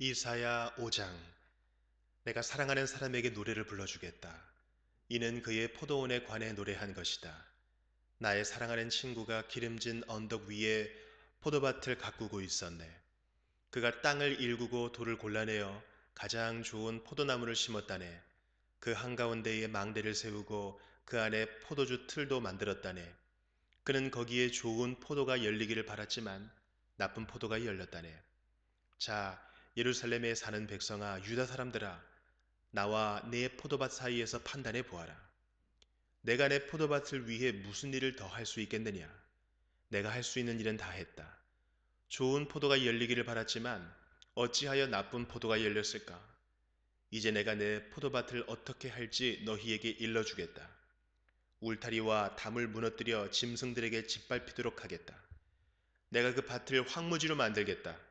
이사야 5장 내가 사랑하는 사람에게 노래를 불러주겠다. 이는 그의 포도원에 관해 노래한 것이다. 나의 사랑하는 친구가 기름진 언덕 위에 포도밭을 가꾸고 있었네. 그가 땅을 일구고 돌을 골라내어 가장 좋은 포도나무를 심었다네. 그 한가운데에 망대를 세우고 그 안에 포도주 틀도 만들었다네. 그는 거기에 좋은 포도가 열리기를 바랐지만 나쁜 포도가 열렸다네. 자, 예루살렘에 사는 백성아, 유다 사람들아, 나와 내 포도밭 사이에서 판단해 보아라. 내가 내 포도밭을 위해 무슨 일을 더 할 수 있겠느냐? 내가 할 수 있는 일은 다 했다. 좋은 포도가 열리기를 바랐지만 어찌하여 나쁜 포도가 열렸을까? 이제 내가 내 포도밭을 어떻게 할지 너희에게 일러주겠다. 울타리와 담을 무너뜨려 짐승들에게 짓밟히도록 하겠다. 내가 그 밭을 황무지로 만들겠다.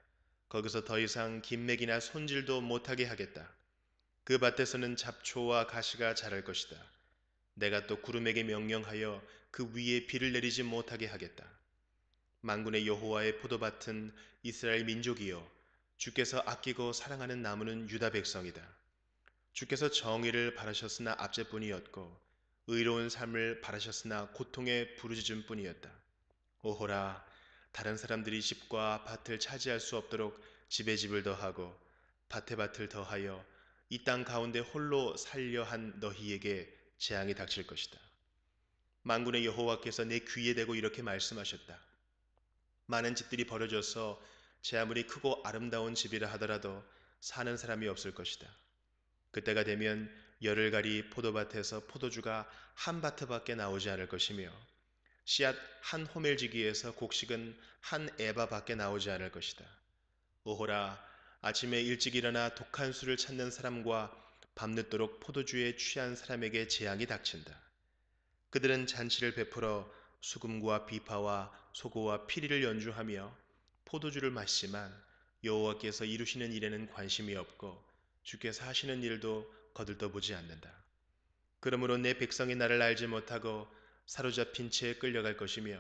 거기서 더 이상 김맥이나 손질도 못하게 하겠다. 그 밭에서는 잡초와 가시가 자랄 것이다. 내가 또 구름에게 명령하여 그 위에 비를 내리지 못하게 하겠다. 만군의 여호와의 포도밭은 이스라엘 민족이요 주께서 아끼고 사랑하는 나무는 유다 백성이다. 주께서 정의를 바라셨으나 압제뿐이었고 의로운 삶을 바라셨으나 고통에 부르짖음 뿐이었다. 오호라 다른 사람들이 집과 밭을 차지할 수 없도록 집에 집을 더하고 밭에 밭을 더하여 이 땅 가운데 홀로 살려 한 너희에게 재앙이 닥칠 것이다. 만군의 여호와께서 내 귀에 대고 이렇게 말씀하셨다. 많은 집들이 버려져서 제 아무리 크고 아름다운 집이라 하더라도 사는 사람이 없을 것이다. 그때가 되면 열흘가리 포도밭에서 포도주가 한 바트밖에 나오지 않을 것이며 씨앗 한 호멜지기에서 곡식은 한 에바밖에 나오지 않을 것이다. 오호라 아침에 일찍 일어나 독한 술을 찾는 사람과 밤늦도록 포도주에 취한 사람에게 재앙이 닥친다. 그들은 잔치를 베풀어 수금과 비파와 소고와 피리를 연주하며 포도주를 마시지만 여호와께서 이루시는 일에는 관심이 없고 주께서 하시는 일도 거들떠보지 않는다. 그러므로 내 백성이 나를 알지 못하고 사로잡힌 채 끌려갈 것이며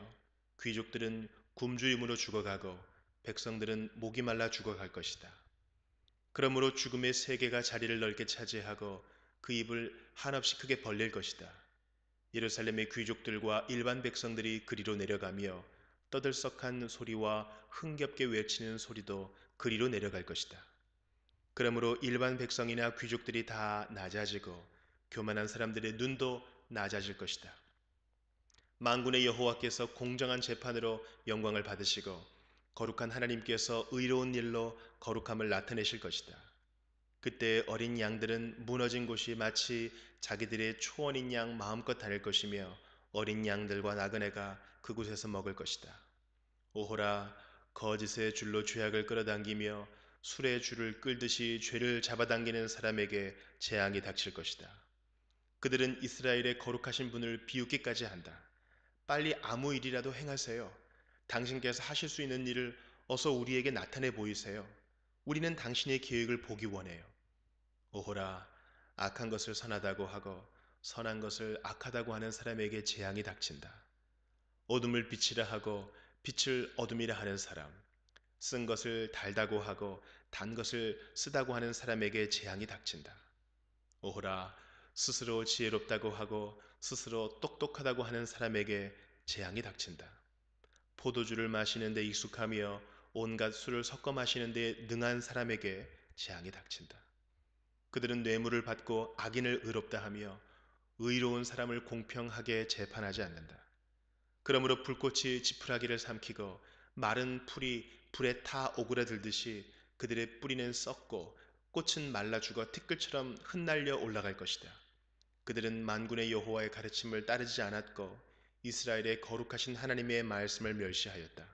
귀족들은 굶주림으로 죽어가고 백성들은 목이 말라 죽어갈 것이다. 그러므로 죽음의 세계가 자리를 넓게 차지하고 그 입을 한없이 크게 벌릴 것이다. 예루살렘의 귀족들과 일반 백성들이 그리로 내려가며 떠들썩한 소리와 흥겹게 외치는 소리도 그리로 내려갈 것이다. 그러므로 일반 백성이나 귀족들이 다 낮아지고 교만한 사람들의 눈도 낮아질 것이다. 만군의 여호와께서 공정한 재판으로 영광을 받으시고 거룩한 하나님께서 의로운 일로 거룩함을 나타내실 것이다. 그때 어린 양들은 무너진 곳이 마치 자기들의 초원인 양 마음껏 다닐 것이며 어린 양들과 나그네가 그곳에서 먹을 것이다. 오호라 거짓의 줄로 죄악을 끌어당기며 술의 줄을 끌듯이 죄를 잡아당기는 사람에게 재앙이 닥칠 것이다. 그들은 이스라엘의 거룩하신 분을 비웃기까지 한다. 빨리 아무 일이라도 행하세요. 당신께서 하실 수 있는 일을 어서 우리에게 나타내 보이세요. 우리는 당신의 계획을 보기 원해요. 오호라, 악한 것을 선하다고 하고 선한 것을 악하다고 하는 사람에게 재앙이 닥친다. 어둠을 빛이라 하고 빛을 어둠이라 하는 사람, 쓴 것을 달다고 하고 단 것을 쓰다고 하는 사람에게 재앙이 닥친다. 오호라, 스스로 지혜롭다고 하고 스스로 똑똑하다고 하는 사람에게 재앙이 닥친다. 포도주를 마시는 데 익숙하며 온갖 술을 섞어 마시는 데 능한 사람에게 재앙이 닥친다. 그들은 뇌물을 받고 악인을 의롭다 하며 의로운 사람을 공평하게 재판하지 않는다. 그러므로 불꽃이 지푸라기를 삼키고 마른 풀이 불에 타 오그라들듯이 그들의 뿌리는 썩고 꽃은 말라 죽어 티끌처럼 흩날려 올라갈 것이다. 그들은 만군의 여호와의 가르침을 따르지 않았고 이스라엘의 거룩하신 하나님의 말씀을 멸시하였다.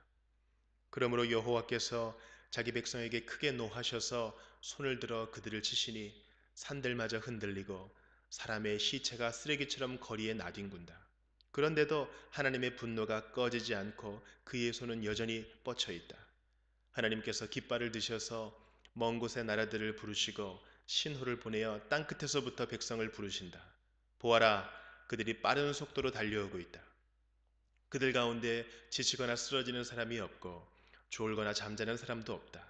그러므로 여호와께서 자기 백성에게 크게 노하셔서 손을 들어 그들을 치시니 산들마저 흔들리고 사람의 시체가 쓰레기처럼 거리에 나뒹군다. 그런데도 하나님의 분노가 꺼지지 않고 그의 손은 여전히 뻗쳐 있다. 하나님께서 깃발을 드셔서 먼 곳의 나라들을 부르시고 신호를 보내어 땅 끝에서부터 백성을 부르신다. 보아라, 그들이 빠른 속도로 달려오고 있다. 그들 가운데 지치거나 쓰러지는 사람이 없고 졸거나 잠자는 사람도 없다.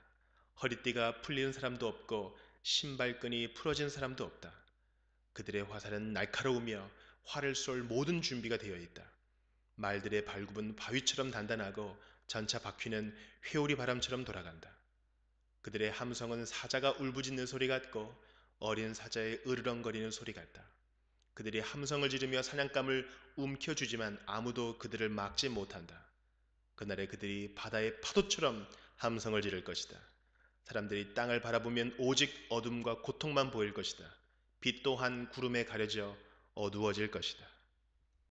허리띠가 풀리는 사람도 없고 신발끈이 풀어진 사람도 없다. 그들의 화살은 날카로우며 활을 쏠 모든 준비가 되어 있다. 말들의 발굽은 바위처럼 단단하고 전차 바퀴는 회오리 바람처럼 돌아간다. 그들의 함성은 사자가 울부짖는 소리 같고 어린 사자의 으르렁거리는 소리 같다. 그들이 함성을 지르며 사냥감을 움켜쥐지만 아무도 그들을 막지 못한다. 그날에 그들이 바다의 파도처럼 함성을 지를 것이다. 사람들이 땅을 바라보면 오직 어둠과 고통만 보일 것이다. 빛 또한 구름에 가려져 어두워질 것이다.